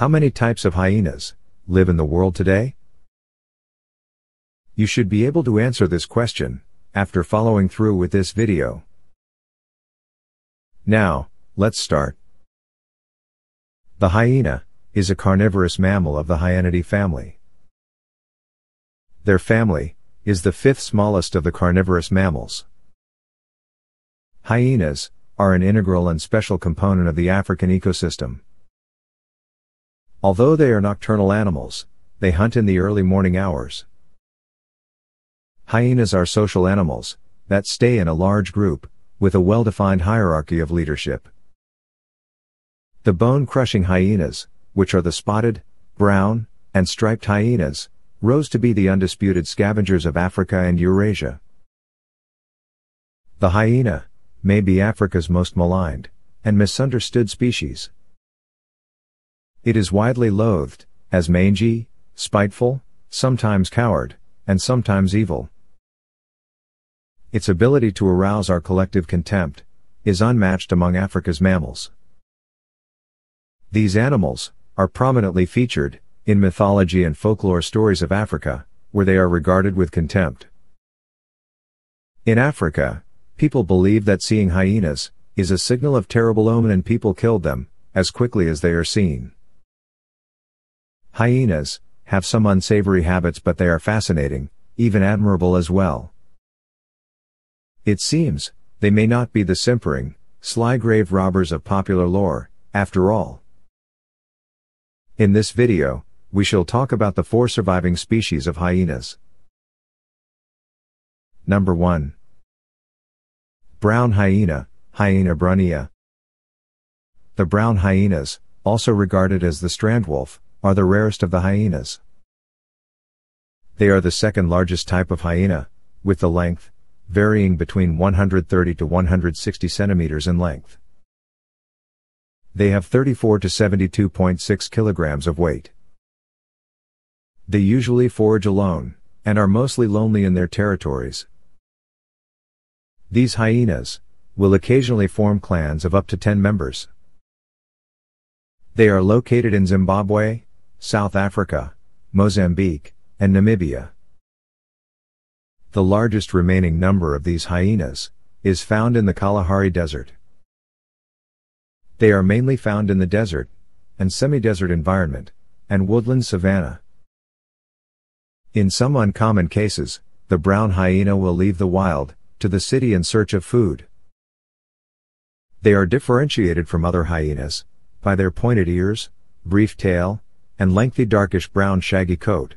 How many types of hyenas live in the world today? You should be able to answer this question after following through with this video. Now, let's start. The hyena is a carnivorous mammal of the Hyaenidae family. Their family is the fifth smallest of the carnivorous mammals. Hyenas are an integral and special component of the African ecosystem. Although they are nocturnal animals, they hunt in the early morning hours. Hyenas are social animals that stay in a large group with a well-defined hierarchy of leadership. The bone-crushing hyenas, which are the spotted, brown, and striped hyenas, rose to be the undisputed scavengers of Africa and Eurasia. The hyena may be Africa's most maligned and misunderstood species. It is widely loathed as mangy, spiteful, sometimes coward, and sometimes evil. Its ability to arouse our collective contempt is unmatched among Africa's mammals. These animals are prominently featured in mythology and folklore stories of Africa, where they are regarded with contempt. In Africa, people believe that seeing hyenas is a signal of terrible omen and people killed them as quickly as they are seen. Hyenas have some unsavory habits but they are fascinating, even admirable as well. It seems, they may not be the simpering, sly grave robbers of popular lore, after all. In this video, we shall talk about the four surviving species of hyenas. Number 1. Brown hyena, Hyaena brunnea. The brown hyenas, also regarded as the strandwolf, are the rarest of the hyenas. They are the second largest type of hyena, with the length, varying between 130 to 160 centimeters in length. They have 34 to 72.6 kilograms of weight. They usually forage alone, and are mostly lonely in their territories. These hyenas will occasionally form clans of up to 10 members. They are located in Zimbabwe, South Africa, Mozambique, and Namibia. The largest remaining number of these hyenas is found in the Kalahari Desert. They are mainly found in the desert and semi-desert environment and woodland savanna. In some uncommon cases, the brown hyena will leave the wild to the city in search of food. They are differentiated from other hyenas by their pointed ears, brief tail, and lengthy darkish brown shaggy coat.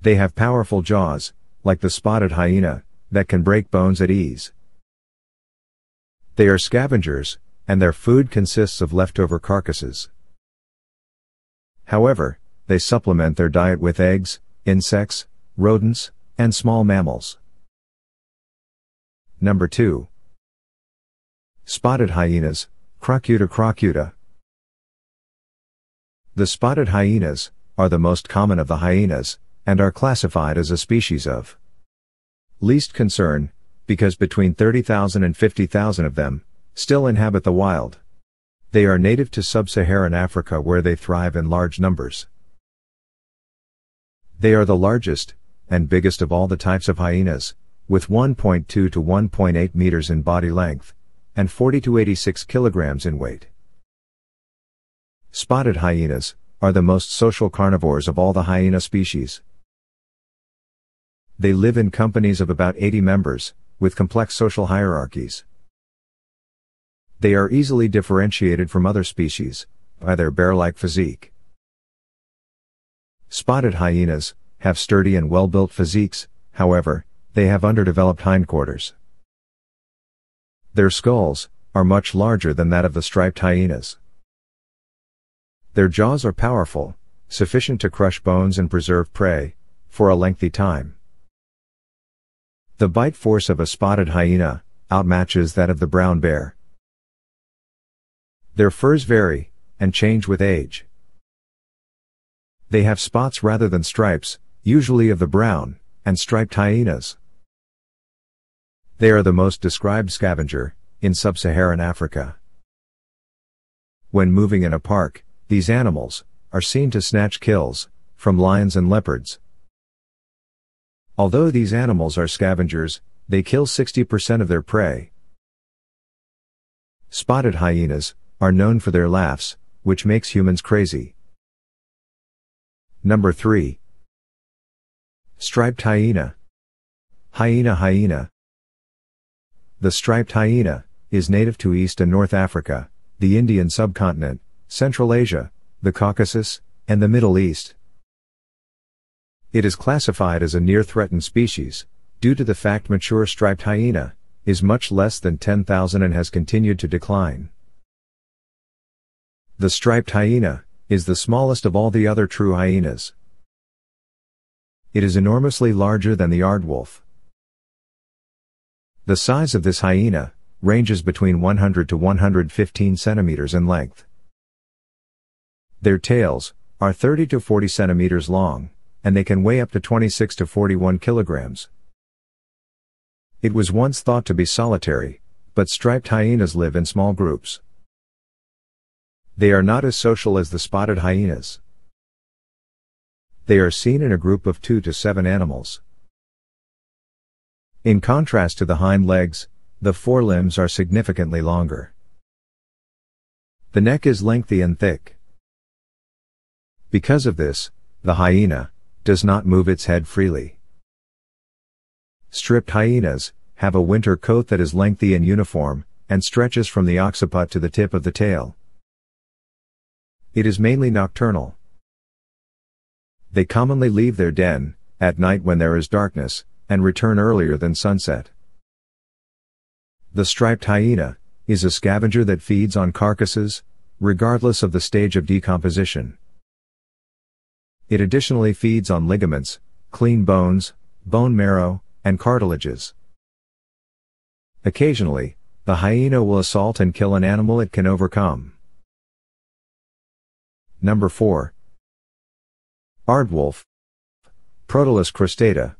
They have powerful jaws like the spotted hyena, that can break bones at ease. They are scavengers, and their food consists of leftover carcasses. However, they supplement their diet with eggs, insects, rodents, and small mammals. Number 2. Spotted hyenas, Crocuta crocuta. The spotted hyenas are the most common of the hyenas, and are classified as a species of least concern, because between 30,000 and 50,000 of them still inhabit the wild. They are native to sub-Saharan Africa where they thrive in large numbers. They are the largest and biggest of all the types of hyenas, with 1.2 to 1.8 meters in body length and 40 to 86 kilograms in weight. Spotted hyenas are the most social carnivores of all the hyena species. They live in companies of about 80 members, with complex social hierarchies. They are easily differentiated from other species by their bear-like physique. Spotted hyenas have sturdy and well-built physiques, however, they have underdeveloped hindquarters. Their skulls are much larger than that of the striped hyenas. Their jaws are powerful, sufficient to crush bones and preserve prey for a lengthy time. The bite force of a spotted hyena outmatches that of the brown bear. Their furs vary and change with age. They have spots rather than stripes, usually of the brown and striped hyenas. They are the most described scavenger in sub-Saharan Africa. When moving in a park, these animals are seen to snatch kills from lions and leopards. Although these animals are scavengers, they kill 60% of their prey. Spotted hyenas are known for their laughs, which makes humans crazy. Number 3. Striped hyena. Hyaena hyaena. The striped hyena is native to East and North Africa, the Indian subcontinent, Central Asia, the Caucasus, and the Middle East. It is classified as a near threatened species, due to the fact mature striped hyena is much less than 10,000 and has continued to decline. The striped hyena is the smallest of all the other true hyenas. It is enormously larger than the aardwolf. The size of this hyena ranges between 100 to 115 centimeters in length. Their tails are 30 to 40 centimeters long, and they can weigh up to 26 to 41 kilograms. It was once thought to be solitary, but striped hyenas live in small groups. They are not as social as the spotted hyenas. They are seen in a group of 2 to 7 animals. In contrast to the hind legs, the forelimbs are significantly longer. The neck is lengthy and thick. Because of this, the hyena does not move its head freely. Stripped hyenas have a winter coat that is lengthy and uniform and stretches from the occiput to the tip of the tail. It is mainly nocturnal. They commonly leave their den at night when there is darkness and return earlier than sunset. The striped hyena is a scavenger that feeds on carcasses, regardless of the stage of decomposition. It additionally feeds on ligaments, clean bones, bone marrow, and cartilages. Occasionally, the hyena will assault and kill an animal it can overcome. Number 4. Aardwolf. Proteles cristata.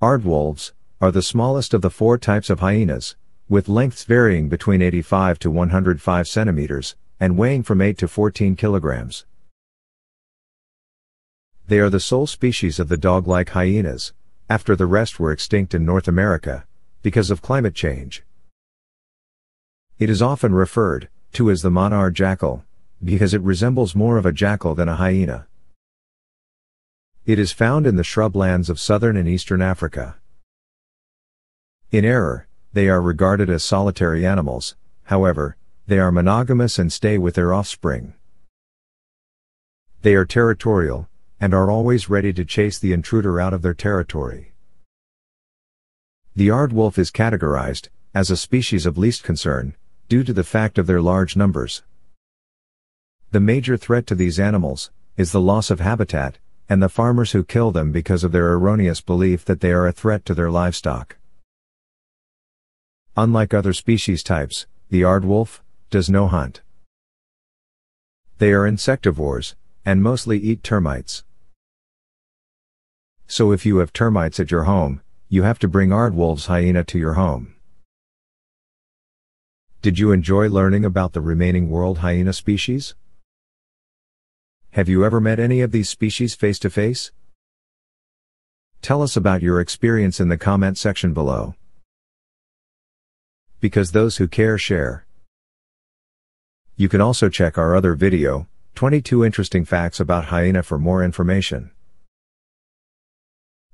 Aardwolves, are the smallest of the four types of hyenas, with lengths varying between 85 to 105 centimeters, and weighing from 8 to 14 kilograms. They are the sole species of the dog-like hyenas, after the rest were extinct in North America, because of climate change. It is often referred to as the maanhaar jackal, because it resembles more of a jackal than a hyena. It is found in the shrublands of southern and eastern Africa. In error, they are regarded as solitary animals, however, they are monogamous and stay with their offspring. They are territorial, and are always ready to chase the intruder out of their territory. The aardwolf is categorized as a species of least concern, due to the fact of their large numbers. The major threat to these animals is the loss of habitat, and the farmers who kill them because of their erroneous belief that they are a threat to their livestock. Unlike other species types, the aardwolf does no hunt. They are insectivores and mostly eat termites. So if you have termites at your home, you have to bring aardwolf's hyena to your home. Did you enjoy learning about the remaining world hyena species? Have you ever met any of these species face to face? Tell us about your experience in the comment section below because those who care share. You can also check our other video, 22 interesting facts about hyena for more information.